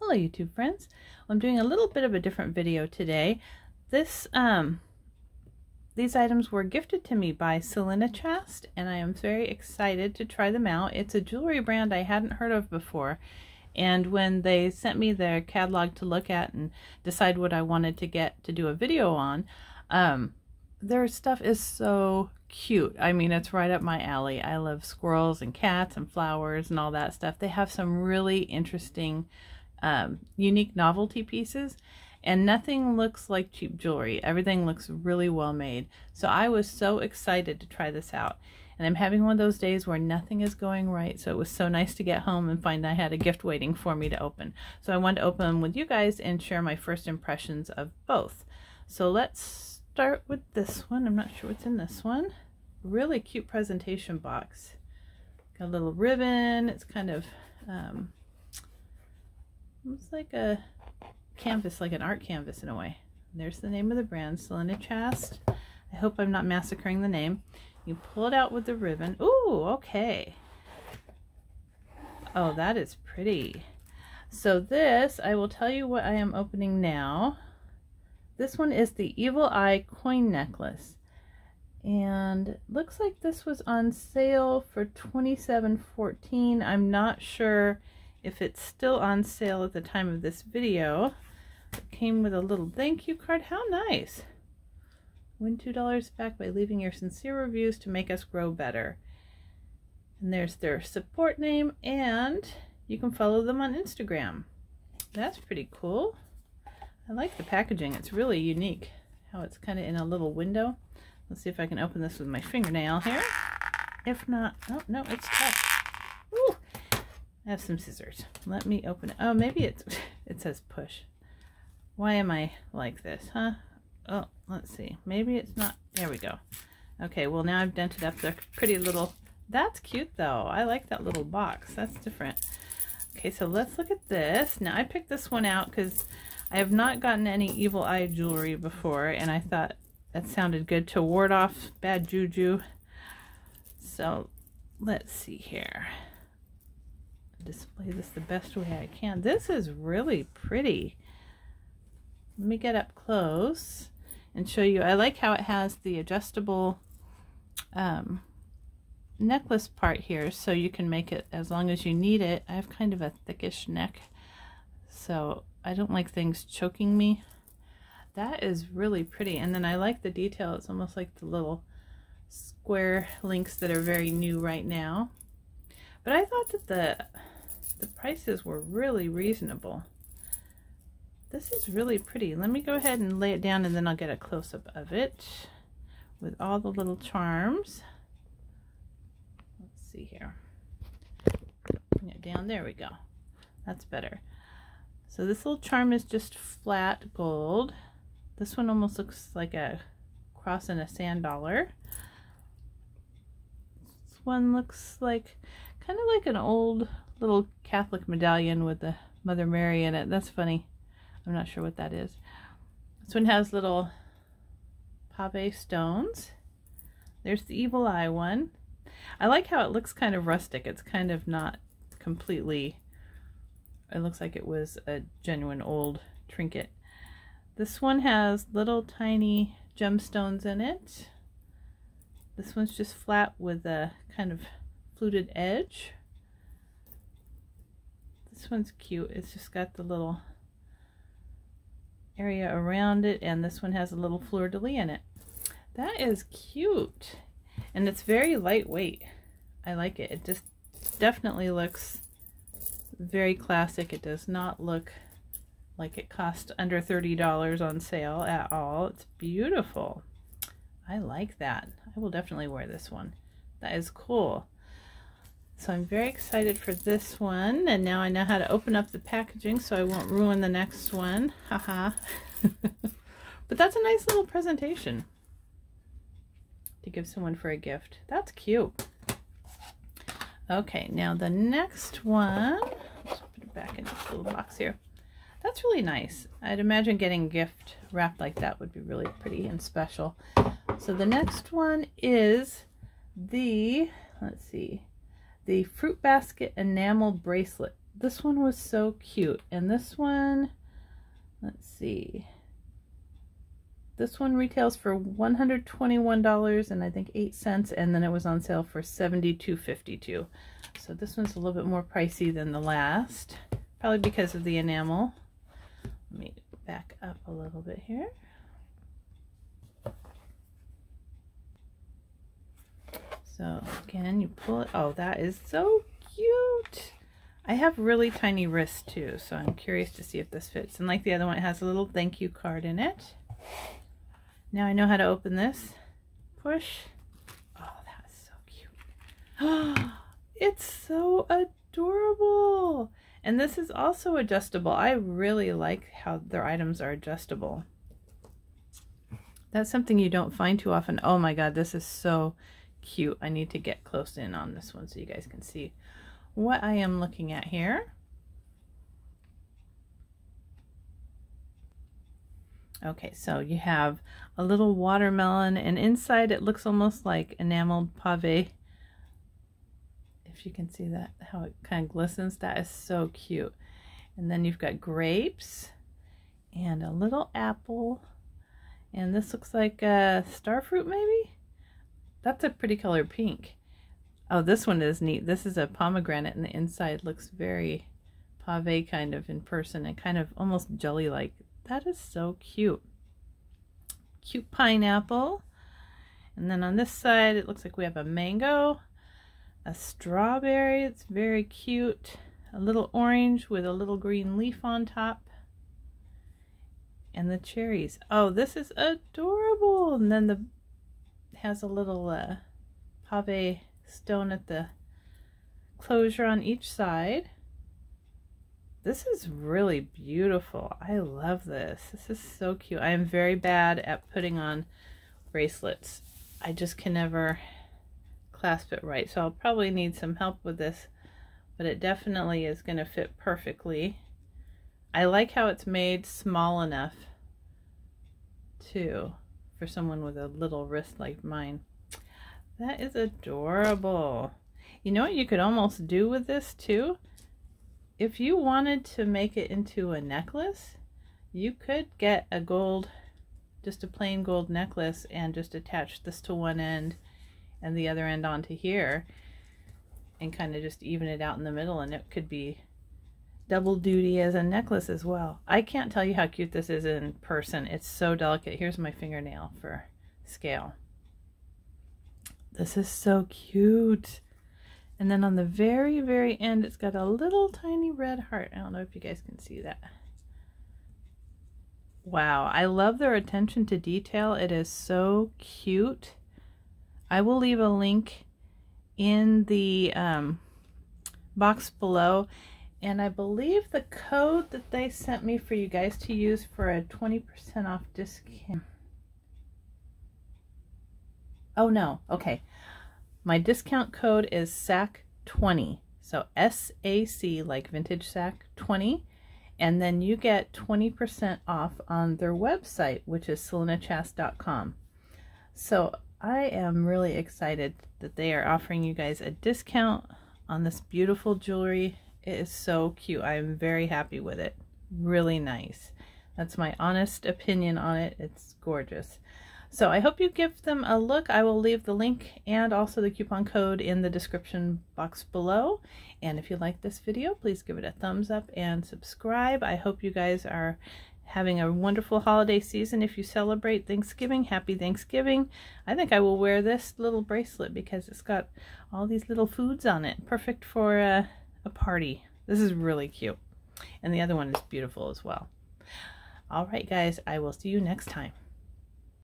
Hello YouTube friends. I'm doing a little bit of a different video today. This um these items were gifted to me by Selenichast and I am very excited to try them out. It's a jewelry brand I hadn't heard of before and when they sent me their catalog to look at and decide what I wanted to get to do a video on, um, their stuff is so cute. I mean, it's right up my alley. I love squirrels and cats and flowers and all that stuff. They have some really interesting um, unique novelty pieces and nothing looks like cheap jewelry. Everything looks really well made. So I was so excited to try this out. And I'm having one of those days where nothing is going right. So it was so nice to get home and find I had a gift waiting for me to open. So I wanted to open them with you guys and share my first impressions of both. So let's start with this one. I'm not sure what's in this one. Really cute presentation box. Got a little ribbon. It's kind of um, like a canvas, like an art canvas in a way. There's the name of the brand, Selenichast. I hope I'm not massacring the name. You pull it out with the ribbon. Ooh, okay. Oh, that is pretty. So this, I will tell you what I am opening now. This one is the Evil Eye coin necklace. And looks like this was on sale for $27.14. I'm not sure if it's still on sale at the time of this video. It came with a little thank you card. How nice. Win $2 back by leaving your sincere reviews to make us grow better. And there's their support name and you can follow them on Instagram. That's pretty cool. I like the packaging. It's really unique how it's kind of in a little window. Let's see if I can open this with my fingernail here. If not, oh no, it's tough. Ooh, I have some scissors. Let me open it. Oh, maybe it's, it says push. Why am I like this, huh? Oh, let's see. Maybe it's not. There we go. Okay, well now I've dented up the pretty little. That's cute though. I like that little box. That's different. Okay, so let's look at this. Now I picked this one out because I have not gotten any evil eye jewelry before and I thought that sounded good to ward off bad juju. So let's see here display this the best way I can. This is really pretty. Let me get up close and show you. I like how it has the adjustable um, necklace part here so you can make it as long as you need it. I have kind of a thickish neck so I don't like things choking me. That is really pretty and then I like the detail. It's almost like the little square links that are very new right now. But I thought that the the prices were really reasonable. This is really pretty. Let me go ahead and lay it down and then I'll get a close-up of it with all the little charms. Let's see here. Bring it down. There we go. That's better. So this little charm is just flat gold. This one almost looks like a cross and a sand dollar. This one looks like kind of like an old little Catholic medallion with the Mother Mary in it. That's funny. I'm not sure what that is. This one has little pave stones. There's the evil eye one. I like how it looks kind of rustic. It's kind of not completely, it looks like it was a genuine old trinket. This one has little tiny gemstones in it. This one's just flat with a kind of fluted edge. This one's cute. It's just got the little area around it and this one has a little fleur-de-lis in it. That is cute. And it's very lightweight. I like it. It just definitely looks very classic. It does not look like it cost under $30 on sale at all. It's beautiful. I like that. I will definitely wear this one. That is cool. So I'm very excited for this one. And now I know how to open up the packaging so I won't ruin the next one. Haha. but that's a nice little presentation to give someone for a gift. That's cute. Okay, now the next one, let's put it back in this little box here. that's really nice. I'd imagine getting gift wrapped like that would be really pretty and special. So the next one is the, let's see, the Fruit Basket Enamel Bracelet. This one was so cute. And this one, let's see, this one retails for $121 and I think 8 cents and then it was on sale for $72.52. So this one's a little bit more pricey than the last, probably because of the enamel. Let me back up a little bit here. So again, you pull it. Oh, that is so cute. I have really tiny wrists too, so I'm curious to see if this fits. And like the other one, it has a little thank you card in it. Now I know how to open this. Push. Oh, that's so cute. it's so adorable. And this is also adjustable. I really like how their items are adjustable. That's something you don't find too often. Oh my god, this is so cute. I need to get close in on this one so you guys can see what I am looking at here. Okay, so you have a little watermelon, and inside it looks almost like enameled pave. If you can see that, how it kind of glistens, that is so cute. And then you've got grapes and a little apple. And this looks like a star fruit, maybe? That's a pretty color pink. Oh, this one is neat. This is a pomegranate, and the inside looks very pave kind of in person and kind of almost jelly-like. That is so cute. Cute pineapple. And then on this side, it looks like we have a mango, a strawberry. It's very cute. A little orange with a little green leaf on top. And the cherries. Oh, this is adorable. And then the has a little uh, pave stone at the closure on each side. This is really beautiful. I love this. This is so cute. I am very bad at putting on bracelets. I just can never clasp it right. So I'll probably need some help with this, but it definitely is going to fit perfectly. I like how it's made small enough too for someone with a little wrist like mine. That is adorable. You know what you could almost do with this too? if you wanted to make it into a necklace, you could get a gold, just a plain gold necklace and just attach this to one end and the other end onto here and kind of just even it out in the middle and it could be double duty as a necklace as well. I can't tell you how cute this is in person. It's so delicate. Here's my fingernail for scale. This is so cute. And then on the very, very end, it's got a little tiny red heart. I don't know if you guys can see that. Wow, I love their attention to detail. It is so cute. I will leave a link in the um, box below. And I believe the code that they sent me for you guys to use for a 20% off discount. Oh, no. Okay. My discount code is SAC20. So S-A-C, like vintage SAC 20. And then you get 20% off on their website, which is selenichast.com. So I am really excited that they are offering you guys a discount on this beautiful jewelry. It is so cute. I am very happy with it. Really nice. That's my honest opinion on it. It's gorgeous. So I hope you give them a look. I will leave the link and also the coupon code in the description box below. And if you like this video, please give it a thumbs up and subscribe. I hope you guys are having a wonderful holiday season. If you celebrate Thanksgiving, happy Thanksgiving. I think I will wear this little bracelet because it's got all these little foods on it. Perfect for a, a party. This is really cute. And the other one is beautiful as well. All right, guys, I will see you next time.